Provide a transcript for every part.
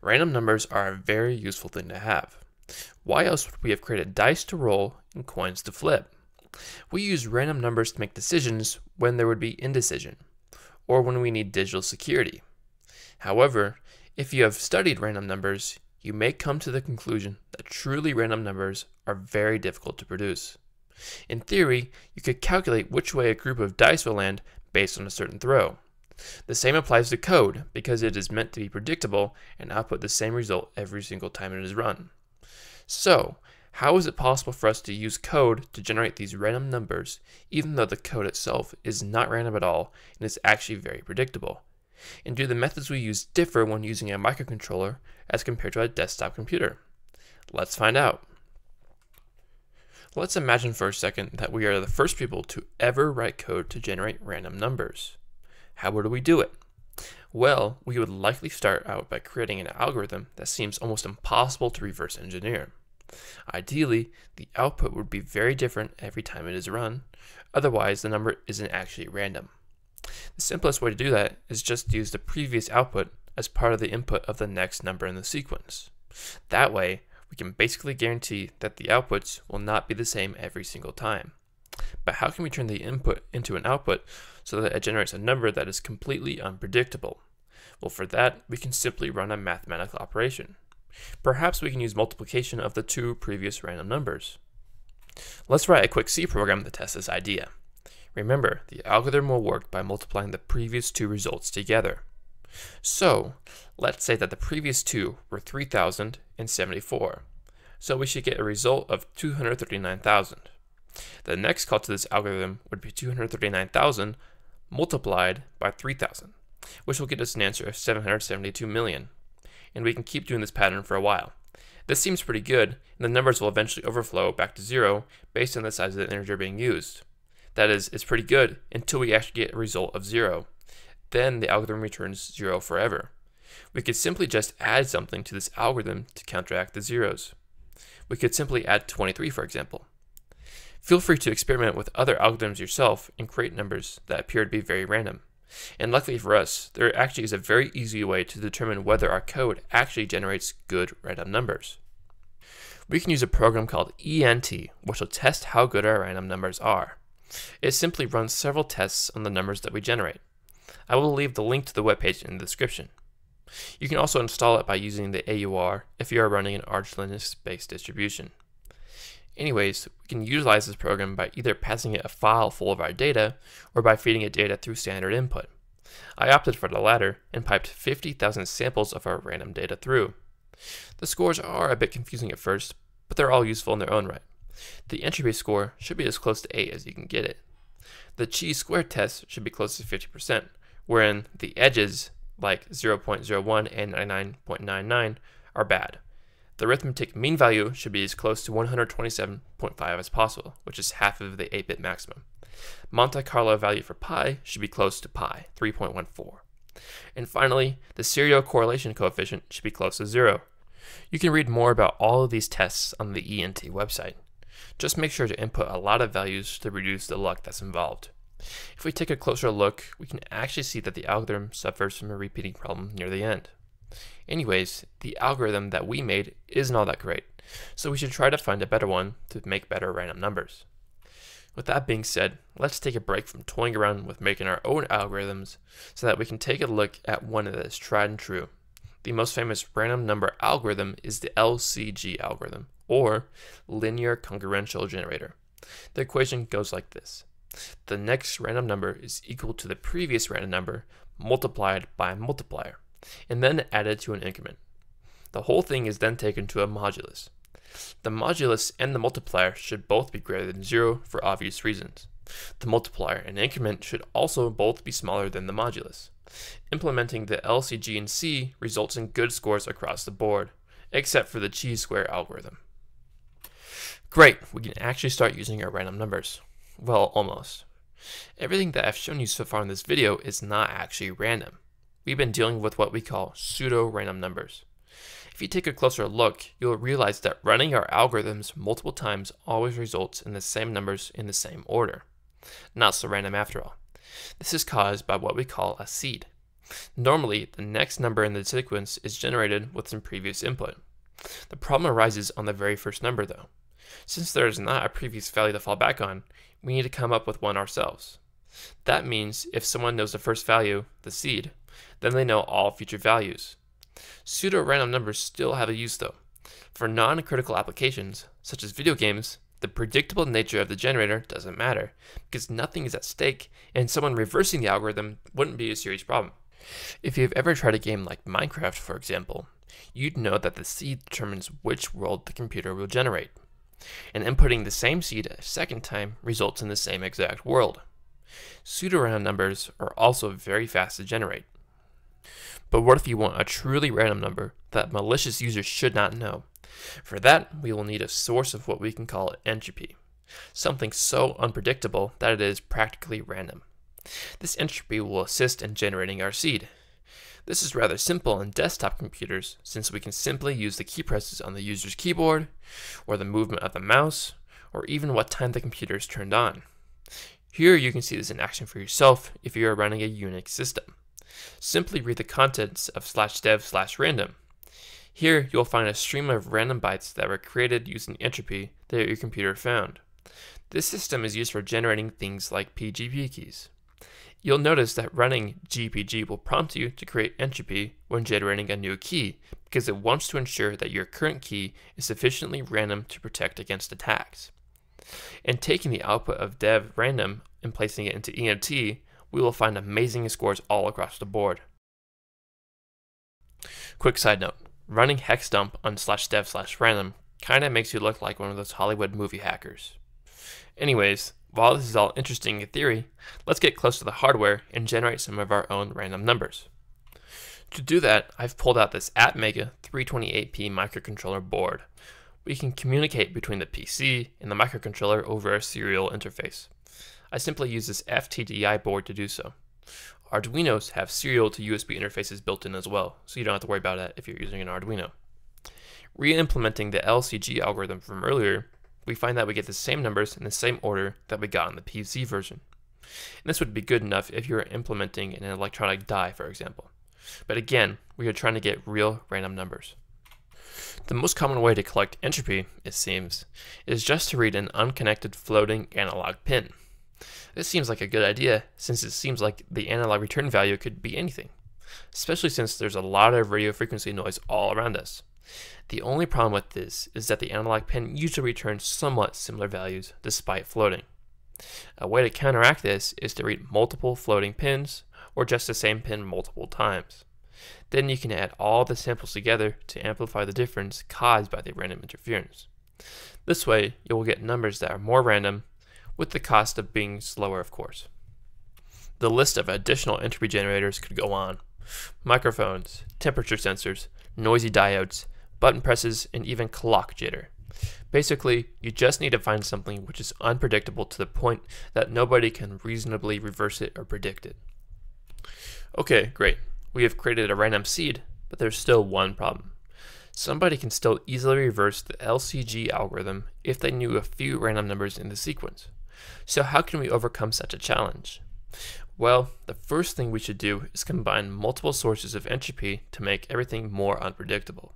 Random numbers are a very useful thing to have. Why else would we have created dice to roll and coins to flip? We use random numbers to make decisions when there would be indecision, or when we need digital security. However, if you have studied random numbers, you may come to the conclusion that truly random numbers are very difficult to produce. In theory, you could calculate which way a group of dice will land based on a certain throw. The same applies to code because it is meant to be predictable and output the same result every single time it is run. So, how is it possible for us to use code to generate these random numbers even though the code itself is not random at all and is actually very predictable? And do the methods we use differ when using a microcontroller as compared to a desktop computer? Let's find out. Let's imagine for a second that we are the first people to ever write code to generate random numbers. How would we do it? Well, we would likely start out by creating an algorithm that seems almost impossible to reverse engineer. Ideally, the output would be very different every time it is run, otherwise the number isn't actually random. The simplest way to do that is just use the previous output as part of the input of the next number in the sequence. That way, we can basically guarantee that the outputs will not be the same every single time. But how can we turn the input into an output so that it generates a number that is completely unpredictable? Well, for that, we can simply run a mathematical operation. Perhaps we can use multiplication of the two previous random numbers. Let's write a quick C program to test this idea. Remember, the algorithm will work by multiplying the previous two results together. So, let's say that the previous two were 3,074. So we should get a result of 239,000. The next call to this algorithm would be 239,000 multiplied by 3,000, which will get us an answer of 772 million. And we can keep doing this pattern for a while. This seems pretty good, and the numbers will eventually overflow back to zero based on the size of the integer being used. That is, it's pretty good until we actually get a result of zero. Then the algorithm returns zero forever. We could simply just add something to this algorithm to counteract the zeros. We could simply add 23, for example. Feel free to experiment with other algorithms yourself and create numbers that appear to be very random. And luckily for us, there actually is a very easy way to determine whether our code actually generates good random numbers. We can use a program called ENT, which will test how good our random numbers are. It simply runs several tests on the numbers that we generate. I will leave the link to the webpage in the description. You can also install it by using the AUR if you are running an Arch Linux-based distribution. Anyways, we can utilize this program by either passing it a file full of our data or by feeding it data through standard input. I opted for the latter and piped 50,000 samples of our random data through. The scores are a bit confusing at first, but they're all useful in their own right. The entropy score should be as close to 8 as you can get it. The chi-square test should be close to 50%, wherein the edges, like 0.01 and 99.99, are bad. The arithmetic mean value should be as close to 127.5 as possible, which is half of the 8-bit maximum. Monte Carlo value for pi should be close to pi, 3.14. And finally, the serial correlation coefficient should be close to zero. You can read more about all of these tests on the ENT website. Just make sure to input a lot of values to reduce the luck that's involved. If we take a closer look, we can actually see that the algorithm suffers from a repeating problem near the end. Anyways, the algorithm that we made isn't all that great, so we should try to find a better one to make better random numbers. With that being said, let's take a break from toying around with making our own algorithms so that we can take a look at one that is tried and true. The most famous random number algorithm is the LCG algorithm, or linear congruential generator. The equation goes like this. The next random number is equal to the previous random number multiplied by a multiplier and then added to an increment. The whole thing is then taken to a modulus. The modulus and the multiplier should both be greater than 0 for obvious reasons. The multiplier and increment should also both be smaller than the modulus. Implementing the LCG in C results in good scores across the board, except for the chi-square algorithm. Great, we can actually start using our random numbers. Well, almost. Everything that I've shown you so far in this video is not actually random we've been dealing with what we call pseudo-random numbers. If you take a closer look, you'll realize that running our algorithms multiple times always results in the same numbers in the same order. Not so random after all. This is caused by what we call a seed. Normally, the next number in the sequence is generated with some previous input. The problem arises on the very first number though. Since there is not a previous value to fall back on, we need to come up with one ourselves. That means if someone knows the first value, the seed, then they know all future values. Pseudo-random numbers still have a use though. For non-critical applications, such as video games, the predictable nature of the generator doesn't matter, because nothing is at stake, and someone reversing the algorithm wouldn't be a serious problem. If you've ever tried a game like Minecraft, for example, you'd know that the seed determines which world the computer will generate. And inputting the same seed a second time results in the same exact world. Pseudo-random numbers are also very fast to generate. But what if you want a truly random number that malicious users should not know? For that, we will need a source of what we can call entropy, something so unpredictable that it is practically random. This entropy will assist in generating our seed. This is rather simple on desktop computers since we can simply use the key presses on the user's keyboard, or the movement of the mouse, or even what time the computer is turned on. Here you can see this in action for yourself if you are running a Unix system. Simply read the contents of slash dev slash random. Here you'll find a stream of random bytes that were created using entropy that your computer found. This system is used for generating things like PGP keys. You'll notice that running GPG will prompt you to create entropy when generating a new key because it wants to ensure that your current key is sufficiently random to protect against attacks. And taking the output of dev random and placing it into ENT, we will find amazing scores all across the board. Quick side note, running hex dump on slash dev slash random kinda makes you look like one of those Hollywood movie hackers. Anyways, while this is all interesting in theory, let's get close to the hardware and generate some of our own random numbers. To do that, I've pulled out this Atmega 328P microcontroller board. We can communicate between the PC and the microcontroller over a serial interface. I simply use this FTDI board to do so. Arduinos have serial to USB interfaces built in as well, so you don't have to worry about that if you're using an Arduino. Re-implementing the LCG algorithm from earlier, we find that we get the same numbers in the same order that we got in the PC version. And this would be good enough if you were implementing an electronic die, for example. But again, we are trying to get real random numbers. The most common way to collect entropy, it seems, is just to read an unconnected floating analog pin. This seems like a good idea, since it seems like the analog return value could be anything, especially since there's a lot of radio frequency noise all around us. The only problem with this is that the analog pin usually returns somewhat similar values despite floating. A way to counteract this is to read multiple floating pins, or just the same pin multiple times. Then you can add all the samples together to amplify the difference caused by the random interference. This way, you will get numbers that are more random, with the cost of being slower, of course. The list of additional entropy generators could go on. Microphones, temperature sensors, noisy diodes, button presses, and even clock jitter. Basically, you just need to find something which is unpredictable to the point that nobody can reasonably reverse it or predict it. Okay, great. We have created a random seed, but there's still one problem. Somebody can still easily reverse the LCG algorithm if they knew a few random numbers in the sequence. So how can we overcome such a challenge? Well, the first thing we should do is combine multiple sources of entropy to make everything more unpredictable.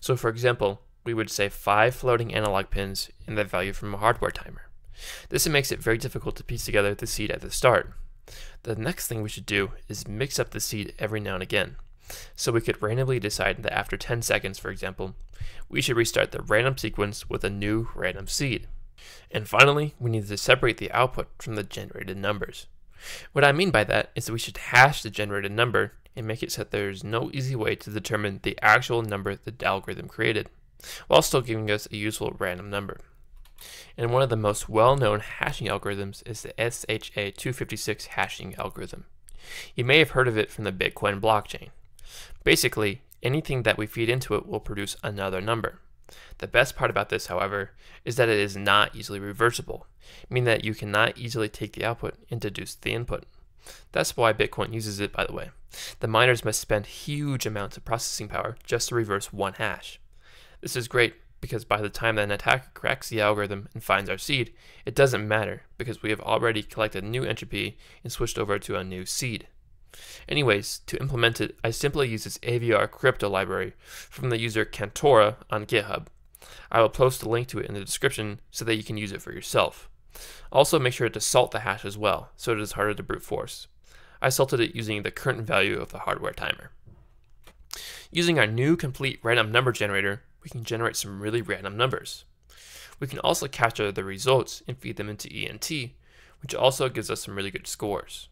So for example, we would say 5 floating analog pins and the value from a hardware timer. This makes it very difficult to piece together the seed at the start. The next thing we should do is mix up the seed every now and again. So we could randomly decide that after 10 seconds, for example, we should restart the random sequence with a new random seed. And finally, we need to separate the output from the generated numbers. What I mean by that is that we should hash the generated number and make it so that there is no easy way to determine the actual number the algorithm created, while still giving us a useful random number. And one of the most well-known hashing algorithms is the SHA-256 hashing algorithm. You may have heard of it from the Bitcoin blockchain. Basically, anything that we feed into it will produce another number. The best part about this, however, is that it is not easily reversible, meaning that you cannot easily take the output and deduce the input. That's why Bitcoin uses it, by the way. The miners must spend huge amounts of processing power just to reverse one hash. This is great because by the time that an attacker cracks the algorithm and finds our seed, it doesn't matter because we have already collected new entropy and switched over to a new seed. Anyways, to implement it, I simply use this AVR crypto library from the user Cantora on GitHub. I will post a link to it in the description so that you can use it for yourself. Also, make sure to salt the hash as well, so it is harder to brute force. I salted it using the current value of the hardware timer. Using our new complete random number generator, we can generate some really random numbers. We can also capture the results and feed them into ENT, which also gives us some really good scores.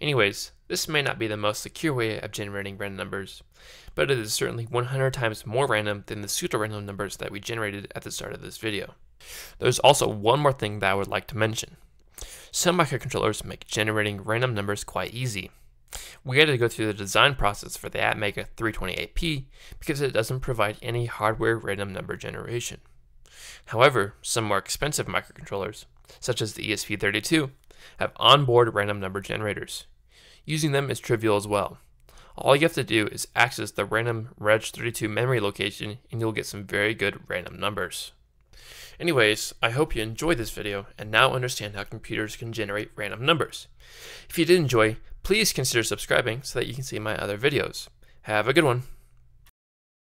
Anyways, this may not be the most secure way of generating random numbers, but it is certainly 100 times more random than the pseudo-random numbers that we generated at the start of this video. There's also one more thing that I would like to mention. Some microcontrollers make generating random numbers quite easy. We had to go through the design process for the Atmega 328P because it doesn't provide any hardware random number generation. However, some more expensive microcontrollers, such as the ESP32, have onboard random number generators. Using them is trivial as well. All you have to do is access the random Reg32 memory location and you'll get some very good random numbers. Anyways, I hope you enjoyed this video and now understand how computers can generate random numbers. If you did enjoy, please consider subscribing so that you can see my other videos. Have a good one.